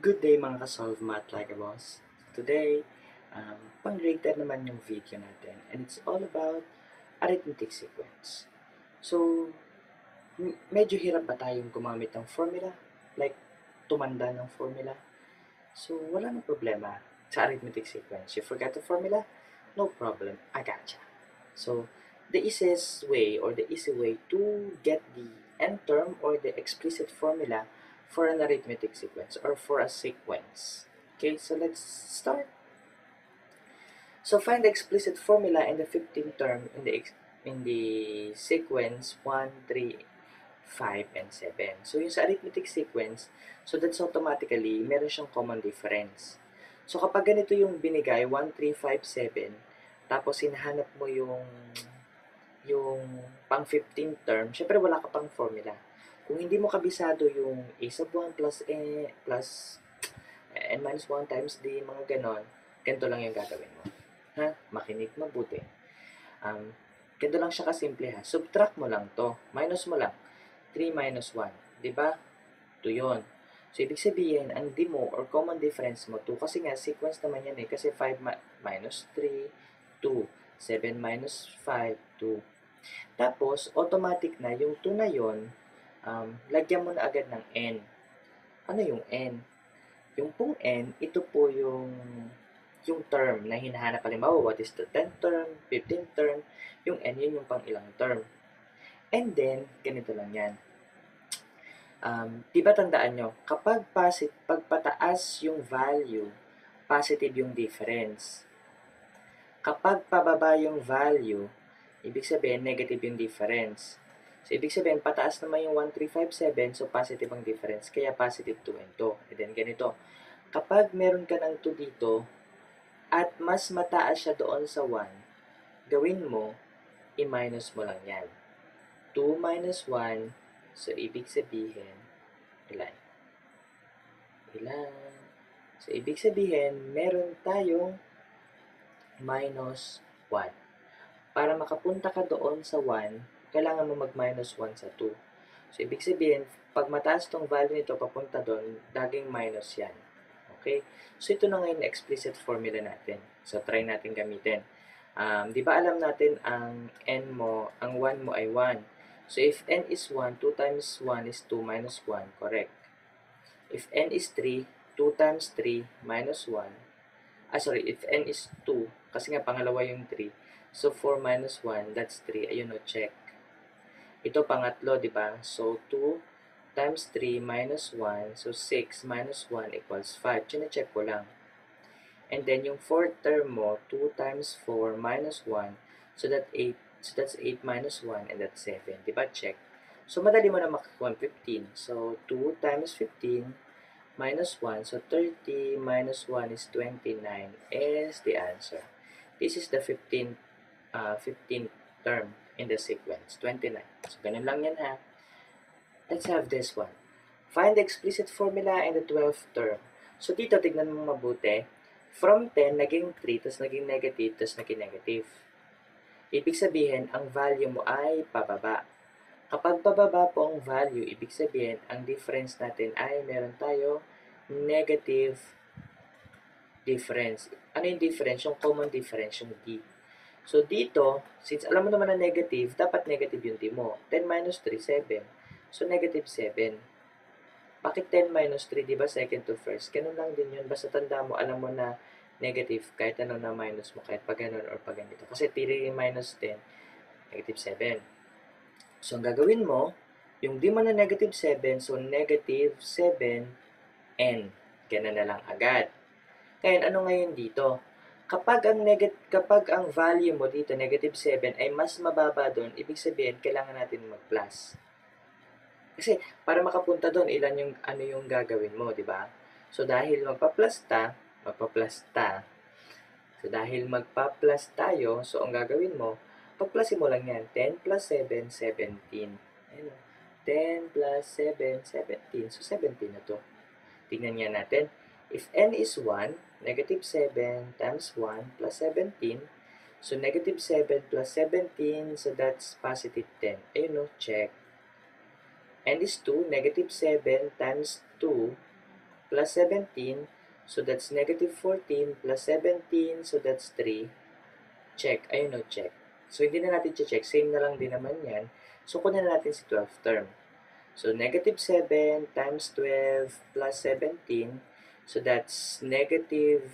Good day mga ka-solve math like a boss. Today, um, pang grade 10 naman yung video natin and it's all about arithmetic sequence. So, medyo hirap ba tayong gumamit ng formula? Like, tumanda ng formula? So, wala nang problema sa arithmetic sequence. You forgot the formula? No problem. I gotcha. So, the easiest way or the easy way to get the end term or the explicit formula for an arithmetic sequence or for a sequence. Okay, so let's start. So find the explicit formula in the 15th term in the in the sequence 1, 3, 5, and 7. So yung sa arithmetic sequence, so that's automatically, meron siyang common difference. So kapag ganito yung binigay, 1, 3, 5, 7, tapos hinahanap mo yung yung pang 15th term, syempre wala ka pang formula. Kung hindi mo kabisado yung a sub 1 plus a plus n minus 1 times d, mga ganon, ganito lang yung gagawin mo. Ha? Makinig mabuti. Um, ganito lang siya kasimple ha. Subtract mo lang to. Minus mo lang. 3 minus 1. di ba? 2 yun. So, ibig sabihin, ang d mo or common difference mo 2. Kasi nga, sequence naman yan eh. Kasi 5 ma- minus 3, 2. 7 minus 5, 2. Tapos, automatic na, yung 2 na yon um, lagyan mo na agad ng n. Ano yung n? Yung pong n, ito po yung yung term na hinahanap. Halimbawa, what is the 10th term, 15th term, yung n, yun yung pang ilang term. And then, ganito lang yan. Um, di ba tandaan nyo, kapag pasit, pagpataas yung value, positive yung difference. Kapag pababa yung value, ibig sabihin negative yung difference. So, ibig sabihin, pataas naman yung 1357, so positive ang difference, kaya positive 2 and 2. And then, ganito. Kapag meron ka ng 2 dito, at mas mataas siya doon sa 1, gawin mo, i-minus mo lang yan. 2 minus 1, so ibig sabihin, ilan? Ilan? So, ibig sabihin, meron tayong minus 1. Para makapunta ka doon sa 1, kailangan mo mag-minus 1 sa 2. So, ibig sabihin, pag mataas tong value nito papunta doon, daging minus yan. Okay? So, ito na ngayon explicit formula natin. So, try natin gamitin. Um, di ba alam natin ang n mo, ang 1 mo ay 1. So, if n is 1, 2 times 1 is 2 minus 1, correct. If n is 3, 2 times 3 minus 1, ah sorry, if n is 2, kasi nga pangalawa yung 3, so 4 minus 1, that's 3. Ayun o, check. Ito pangatlo, di ba? So, 2 times 3 minus 1, so 6 minus 1 equals 5. Chine-check ko lang. And then, yung fourth term mo, 2 times 4 minus 1, so that 8 So that's 8 minus 1 and that's 7. Diba? Check. So madali mo na makakuha 15. So 2 times 15 minus 1. So 30 minus 1 is 29 is the answer. This is the 15 uh, 15th term in the sequence. 29. So ganun lang yan ha. Let's have this one. Find the explicit formula in the 12th term. So dito, tignan mo mabuti. From 10, naging 3, tapos naging negative, tapos naging negative. Ibig sabihin, ang value mo ay pababa. Kapag pababa po ang value, ibig sabihin, ang difference natin ay meron tayo negative difference. Ano yung difference? Yung common difference, yung D. So, dito, since alam mo naman na negative, dapat negative yung D mo. 10 minus 3, 7. So, negative 7. Bakit 10 minus 3, di ba second to first? Ganun lang din yun. Basta tanda mo, alam mo na negative kahit ano na minus mo, kahit pag ganun or pag ganito. Kasi 3 minus 10, negative 7. So, ang gagawin mo, yung di mo na negative 7, so negative 7n. Ganun na lang agad. Ngayon, ano ngayon dito? Kapag ang negative, kapag ang value mo dito, negative 7, ay mas mababa doon, ibig sabihin, kailangan natin mag-plus. Kasi, para makapunta doon, ilan yung, ano yung gagawin mo, di ba? So, dahil magpa-plus ta, magpa-plus ta. So, dahil magpa-plus tayo, so, ang gagawin mo, pag-plusin mo lang yan. 10 plus 7, 17. Ayun. 10 plus 7, 17. So, 17 na to. Tingnan nga natin. If n is 1, negative 7 times 1 plus 17. So, negative 7 plus 17, so that's positive 10. Ayun no, check. n is 2, negative 7 times 2 plus 17, so that's negative 14 plus 17, so that's 3. Check. Ayun o, check. So, hindi na natin check. Same na lang din naman yan. So, kunin na natin si 12th term. So, negative 7 times 12 plus 17. So, that's negative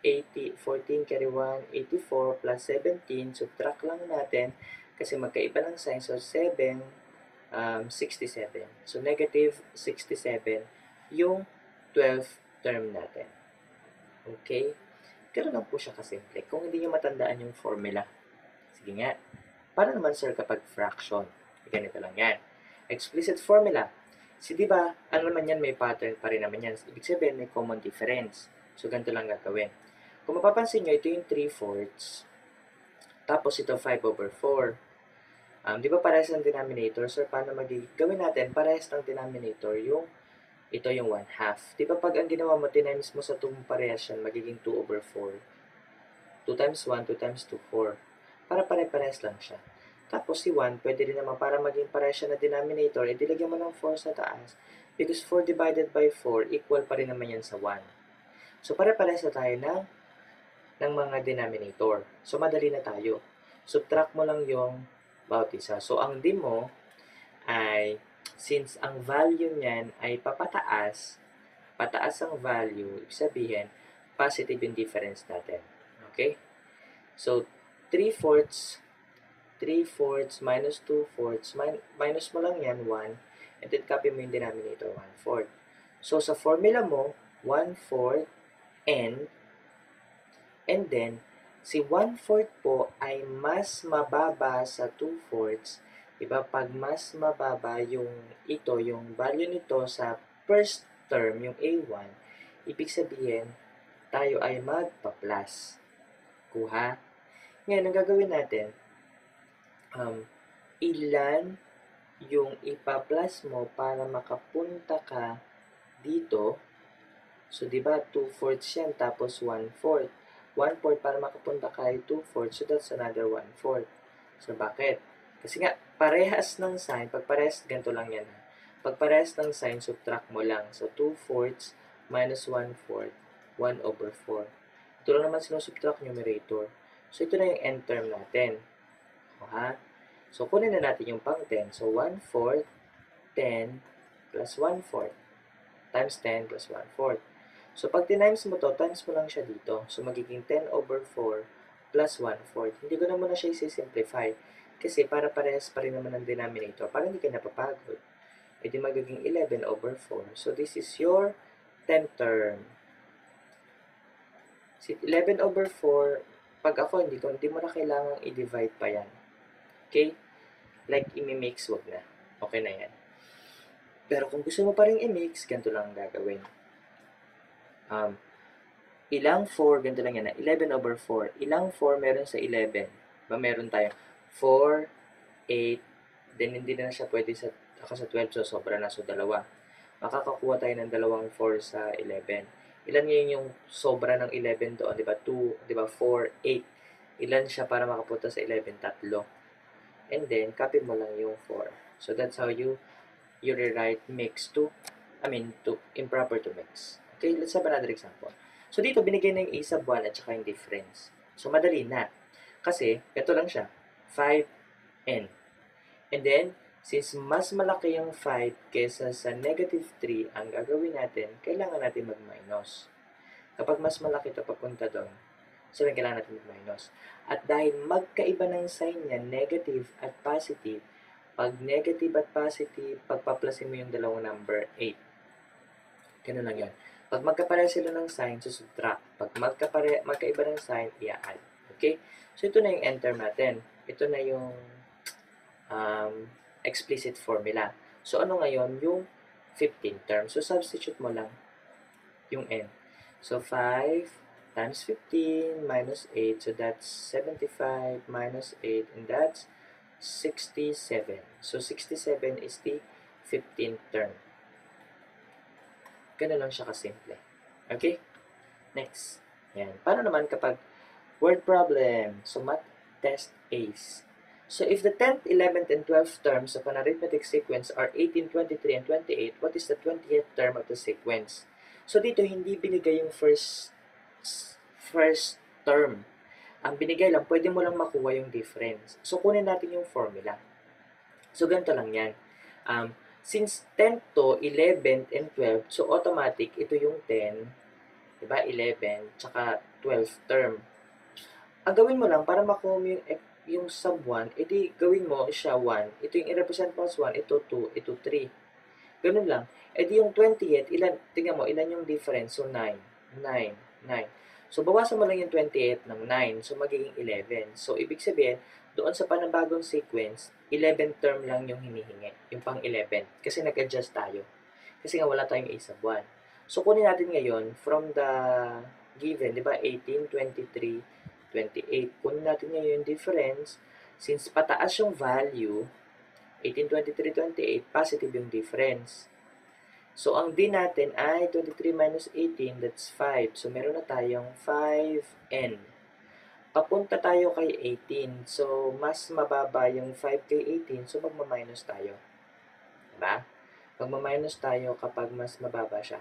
80, 14 carry 1, 84 plus 17. Subtract lang natin kasi magkaiba ng sign. So, 7, um, 67. So, negative 67 yung 12th term natin. Okay? Ganun lang po siya kasimple. Kung hindi nyo matandaan yung formula. Sige nga. Para naman sir kapag fraction? Ganito lang yan. Explicit formula. Si di ba, ano naman yan, may pattern pa rin naman yan. Ibig sabihin, may common difference. So, ganito lang gagawin. Kung mapapansin nyo, ito yung 3 fourths. Tapos ito 5 over 4. Um, di ba parehas ng denominator? So, paano magiging? Gawin natin, parehas ng denominator yung ito yung 1 half. Di ba pag ang ginawa mo, tinimes mo sa 2 parehas yan, magiging 2 over 4. 2 times 1, 2 times 2, 4. Para pare-parehas lang siya. Tapos si 1, pwede rin naman para maging parehas siya na denominator, eh dilagyan mo ng 4 sa taas. Because 4 divided by 4, equal pa rin naman yan sa 1. So pare-parehas na tayo ng, ng mga denominator. So madali na tayo. Subtract mo lang yung bawat isa. So ang dim mo ay since ang value niyan ay papataas, pataas ang value, ibig sabihin, positive yung difference natin. Okay? So, 3 fourths, 3 fourths minus 2 fourths, min minus mo lang yan, 1, and then copy mo yung denominator, 1 fourth. So, sa formula mo, 1 fourth, n, and then, si 1 fourth po ay mas mababa sa 2 fourths Diba? Pag mas mababa yung ito, yung value nito sa first term, yung A1, ibig sabihin, tayo ay magpa-plus. Kuha? Ngayon, ang gagawin natin, um, ilan yung ipa-plus mo para makapunta ka dito. So, di ba, 2 fourths yan, tapos 1 fourth. 1 fourth para makapunta ka ay 2 fourths, so that's another 1 fourth. So, bakit? Kasi nga, parehas ng sign, pag parehas, ganito lang yan. Pag parehas ng sign, subtract mo lang. So, 2 fourths minus 1 fourth, 1 over 4. Ito lang naman sinusubtract numerator. So, ito na yung end term natin. Ha? So, kunin na natin yung pang 10. So, 1 fourth, 10 plus 1 fourth times 10 plus 1 fourth. So, pag tinimes mo to, times mo lang siya dito. So, magiging 10 over 4 plus 1 fourth. Hindi ko na muna siya isi-simplify. Kasi para parehas pa rin naman ang denominator, para hindi ka napapagod. E di magiging 11 over 4. So this is your 10th term. Si 11 over 4, pag ako, hindi, ko, hindi mo na kailangang i-divide pa yan. Okay? Like, imi-mix, wag na. Okay na yan. Pero kung gusto mo pa rin i-mix, ganito lang ang gagawin. Um, ilang 4, ganito lang yan 11 over 4. Ilang 4 meron sa 11? Ba meron tayo 4, 8, then hindi na siya pwede sa, ako sa 12, so sobra na, so dalawa. Makakakuha tayo ng dalawang 4 sa 11. Ilan ngayon yung sobra ng 11 doon, di ba? 2, di ba? 4, 8. Ilan siya para makapunta sa 11? Tatlo. And then, copy mo lang yung 4. So, that's how you you rewrite mix to, I mean, to improper to mix. Okay, let's have another example. So, dito, binigay na yung A sub 1 at saka yung difference. So, madali na. Kasi, ito lang siya. 5n. And then, since mas malaki yung 5 kesa sa negative 3, ang gagawin natin, kailangan natin mag-minus. Kapag mas malaki ito papunta doon, sabihin kailangan natin mag-minus. At dahil magkaiba ng sign niya, negative at positive, pag negative at positive, pagpaplasin mo yung dalawang number, 8. Ganun lang yan. Pag magkapare sila ng sign, susubtract. Pag magkapare, magkaiba ng sign, i-add. Okay? So, ito na yung enter natin ito na yung um, explicit formula. So, ano ngayon? Yung 15 term. So, substitute mo lang yung n. So, 5 times 15 minus 8. So, that's 75 minus 8. And that's 67. So, 67 is the 15th term. Ganun lang siya kasimple. Okay? Next. Yan. Paano naman kapag word problem? So, math test ACE. So if the 10th, 11th, and 12th terms of an arithmetic sequence are 18, 23, and 28, what is the 20th term of the sequence? So dito hindi binigay yung first first term. Ang binigay lang, pwede mo lang makuha yung difference. So kunin natin yung formula. So ganito lang yan. Um, since 10 to 11 and 12, so automatic ito yung 10, 'di ba? 11 tsaka 12 term. Ang gawin mo lang para makuha mo yung yung sub 1, edi gawin mo siya 1. Ito yung i-represent mo as 1, ito 2, ito 3. Ganun lang. Edi yung 28, ilan, tingnan mo, ilan yung difference? So 9, 9, 9. So bawasan mo lang yung 28 ng 9, so magiging 11. So ibig sabihin, doon sa panabagong sequence, 11 term lang yung hinihingi, yung pang 11. Kasi nag-adjust tayo. Kasi nga wala tayong a sub 1. So kunin natin ngayon from the given, di ba, 18, 23, 28. Kunin natin ngayon yung difference. Since pataas yung value, 18, 23, 28, positive yung difference. So, ang d natin ay 23 minus 18, that's 5. So, meron na tayong 5n. Papunta tayo kay 18. So, mas mababa yung 5 kay 18. So, magma-minus tayo. Diba? Magma-minus tayo kapag mas mababa siya.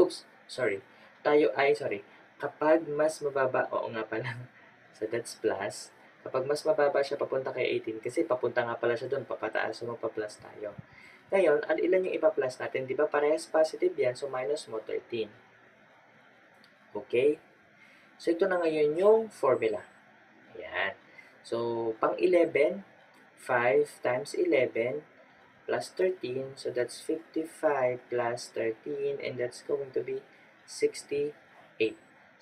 Oops, sorry. Tayo ay, sorry kapag mas mababa, oo nga pala, so that's plus, kapag mas mababa siya papunta kay 18, kasi papunta nga pala siya doon, papataas, so magpa-plus tayo. Ngayon, al ilan yung ipa-plus natin? Di ba parehas positive yan, so minus mo 13. Okay? So, ito na ngayon yung formula. Ayan. So, pang 11, 5 times 11 plus 13, so that's 55 plus 13, and that's going to be 68.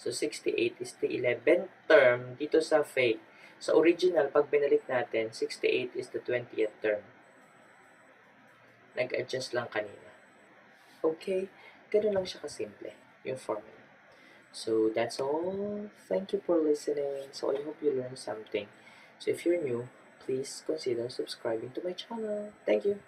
So, 68 is the 11th term dito sa fake. Sa original, pag binalik natin, 68 is the 20th term. Nag-adjust lang kanina. Okay? Ganun lang siya kasimple, yung formula. So, that's all. Thank you for listening. So, I hope you learned something. So, if you're new, please consider subscribing to my channel. Thank you.